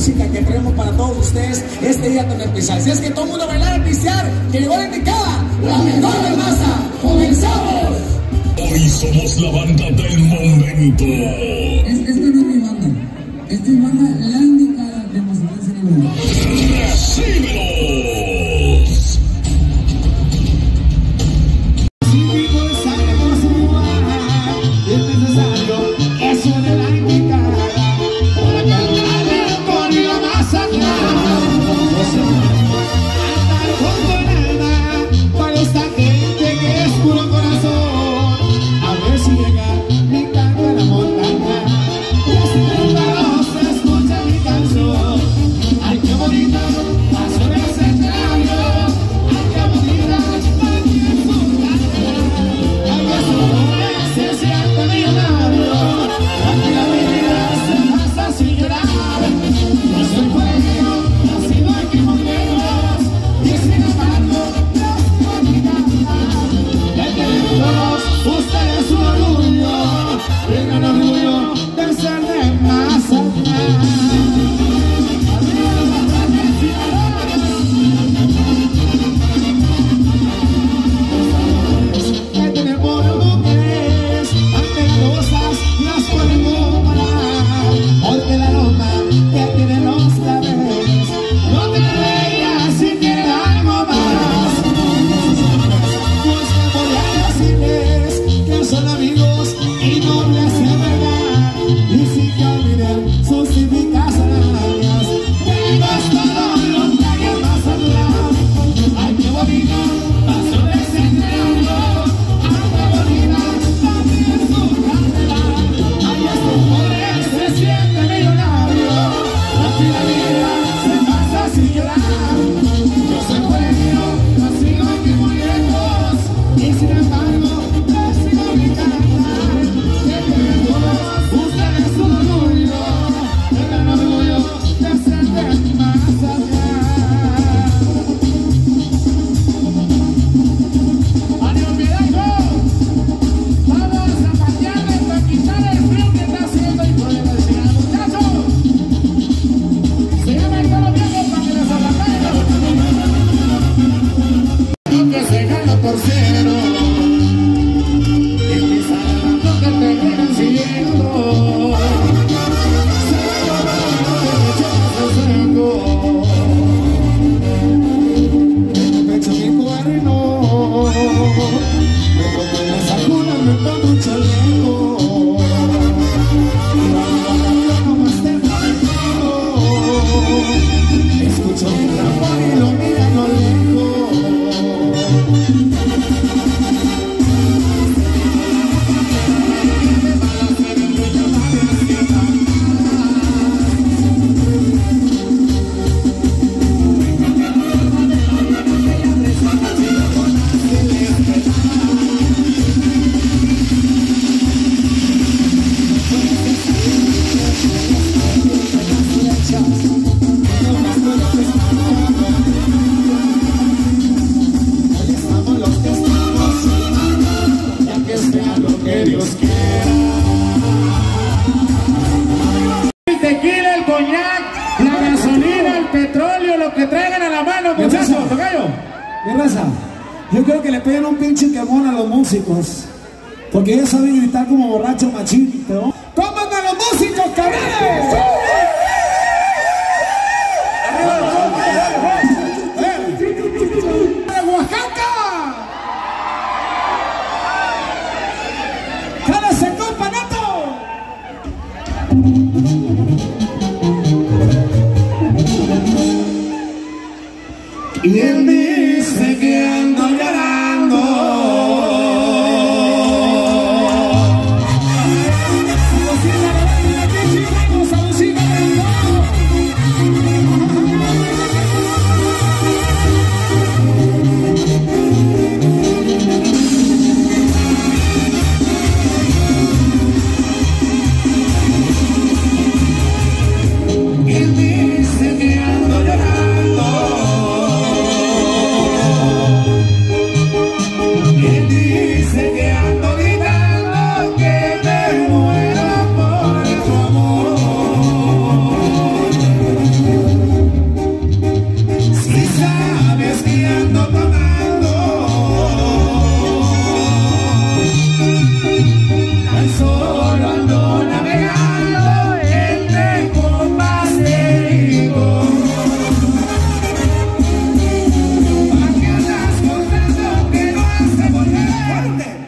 música que traemos para todos ustedes este día tan especial. Si es que todo el mundo a bailar, a pistear, que llegó la indicada, la mejor de masa. ¡Comenzamos! Hoy somos la banda del momento. Esta no es mi banda. Esta es mi banda, la indicada de Mazatlán Cerebro. Me tomo una sacuna, me tomo un chaleco petróleo, lo que traigan a la mano, muchachos, tocayo. Mi raza, yo creo que le peguen un pinche quemón a los músicos, porque ellos saben gritar como borracho machín, pero... le dice que Saturday.